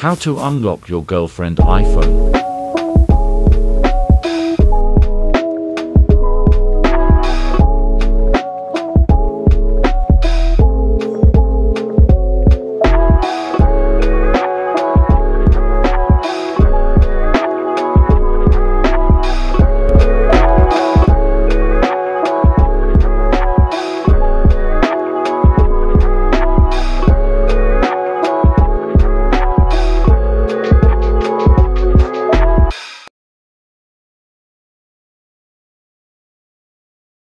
How to unlock your girlfriend iPhone.